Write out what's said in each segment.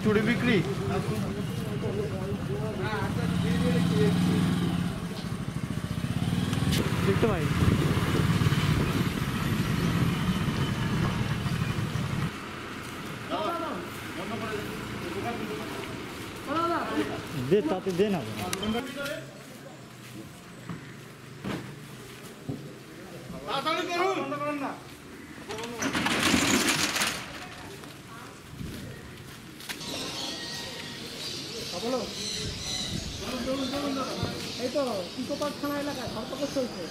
তো কচুরি বিক্রি দেখতে পাই দে তাতে দে না এই তো ইকো পার্ক থানা এলাকায় ধরপাকড় চলছে।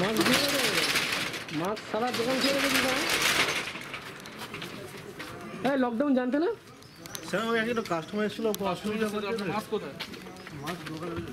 মাছ মাছ সারা দোকান ছেড়ে দেবে হ্যাঁ লকডাউন জানতে না? স্যার ওই একটা কাস্টমার এসেছিল অসুবিধা মাছ কোথায়? মাস্কটা নিয়ে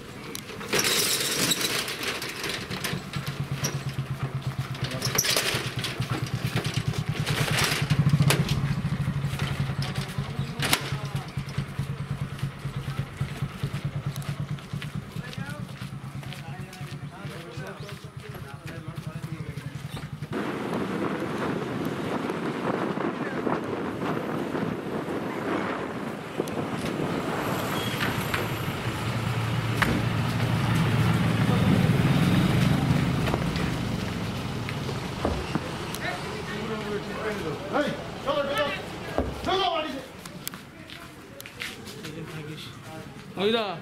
回的。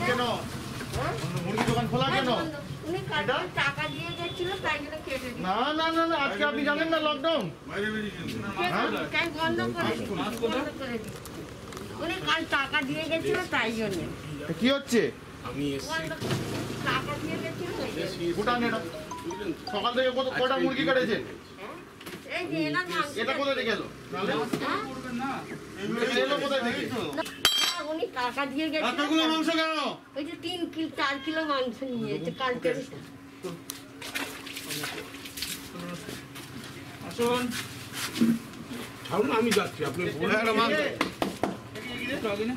কেন? মুরগি দোকান খোলা কেন? উনি কালকে টাকা দিয়ে গেছিল তাই জন্য কেটে দিই না না না না আজকে আপনি জানেন না লকডাউন তাই বন্ধ করে দিই বন্ধ করে দিই উনি কাল টাকা দিয়ে গেছিল তাই জন্য। কি হচ্ছে? সকাল থেকে কত কটা মুরগি কেটেছেন এই যে এনার মাংস এটা কোথায় থেকে এলো? এলো কোথায় থেকে? টাকা দিয়ে গেছে এতগুলো মাংস কেন? ওই যে তিন কিলো চার কিলো মাংস নিয়েছে কালকে আসুন। ছাড়ুন আমি যাচ্ছি আপনি বলুন। একটু নে।